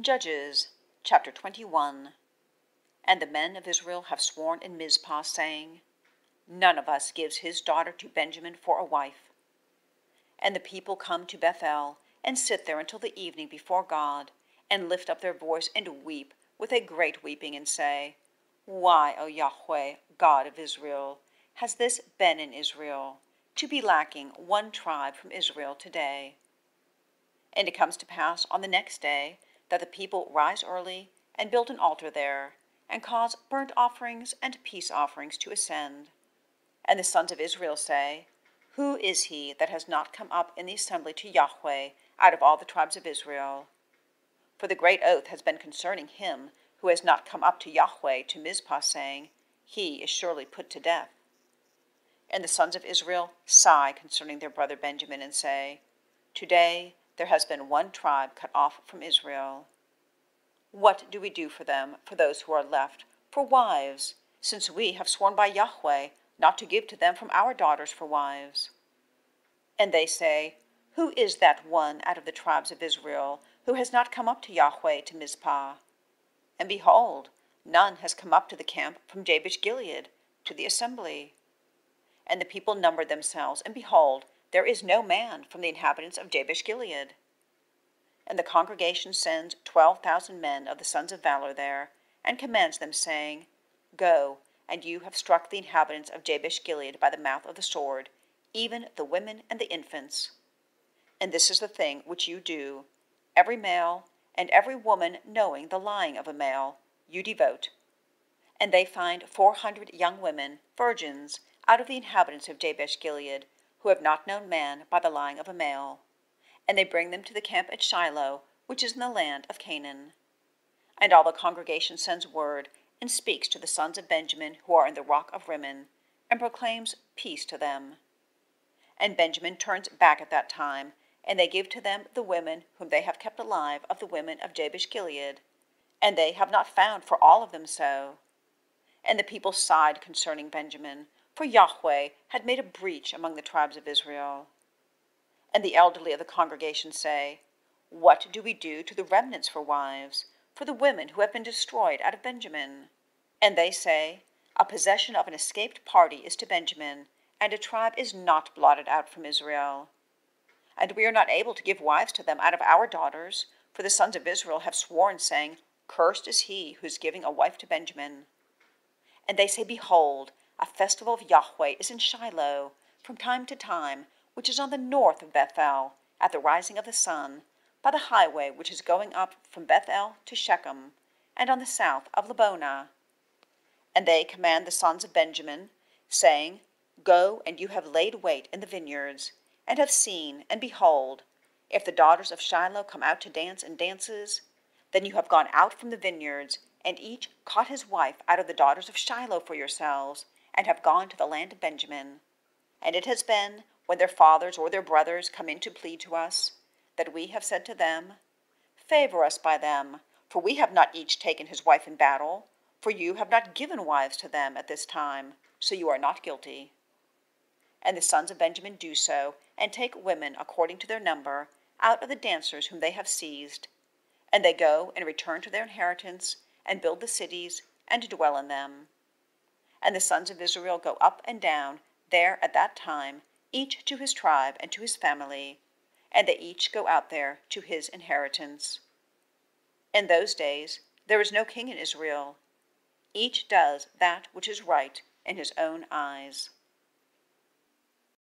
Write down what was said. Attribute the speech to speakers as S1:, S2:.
S1: Judges chapter 21 And the men of Israel have sworn in Mizpah, saying, None of us gives his daughter to Benjamin for a wife. And the people come to Bethel, and sit there until the evening before God, and lift up their voice and weep with a great weeping, and say, Why, O Yahweh, God of Israel, has this been in Israel, to be lacking one tribe from Israel today? And it comes to pass on the next day that the people rise early and build an altar there, and cause burnt offerings and peace offerings to ascend. And the sons of Israel say, Who is he that has not come up in the assembly to Yahweh out of all the tribes of Israel? For the great oath has been concerning him who has not come up to Yahweh to Mizpah, saying, He is surely put to death. And the sons of Israel sigh concerning their brother Benjamin, and say, Today there has been one tribe cut off from Israel. What do we do for them, for those who are left, for wives, since we have sworn by Yahweh not to give to them from our daughters for wives? And they say, Who is that one out of the tribes of Israel who has not come up to Yahweh to Mizpah? And behold, none has come up to the camp from Jabesh Gilead to the assembly. And the people numbered themselves, and behold, there is no man from the inhabitants of Jabesh Gilead. And the congregation sends twelve thousand men of the sons of valor there, and commands them, saying, Go, and you have struck the inhabitants of Jabesh Gilead by the mouth of the sword, even the women and the infants. And this is the thing which you do every male and every woman knowing the lying of a male, you devote. And they find four hundred young women, virgins, out of the inhabitants of Jabesh Gilead, who have not known man by the lying of a male. And they bring them to the camp at Shiloh, which is in the land of Canaan. And all the congregation sends word and speaks to the sons of Benjamin who are in the rock of Rimmon, and proclaims peace to them. And Benjamin turns back at that time, and they give to them the women whom they have kept alive of the women of Jabesh Gilead, and they have not found for all of them so. And the people sighed concerning Benjamin, for Yahweh had made a breach among the tribes of Israel. And the elderly of the congregation say, What do we do to the remnants for wives, for the women who have been destroyed out of Benjamin? And they say, A possession of an escaped party is to Benjamin, and a tribe is not blotted out from Israel. And we are not able to give wives to them out of our daughters, for the sons of Israel have sworn, saying, Cursed is he who is giving a wife to Benjamin. And they say, Behold, a festival of Yahweh is in Shiloh from time to time, which is on the north of Bethel, at the rising of the sun, by the highway which is going up from Bethel to Shechem, and on the south of Lebonah. And they command the sons of Benjamin, saying, Go, and you have laid wait in the vineyards, and have seen, and behold, if the daughters of Shiloh come out to dance and dances, then you have gone out from the vineyards, and each caught his wife out of the daughters of Shiloh for yourselves, and have gone to the land of Benjamin. And it has been, when their fathers or their brothers come in to plead to us, that we have said to them, Favor us by them, for we have not each taken his wife in battle, for you have not given wives to them at this time, so you are not guilty. And the sons of Benjamin do so, and take women according to their number, out of the dancers whom they have seized. And they go and return to their inheritance, and build the cities, and dwell in them. And the sons of Israel go up and down there at that time, each to his tribe and to his family, and they each go out there to his inheritance. In those days there is no king in Israel. Each does that which is right in his own eyes.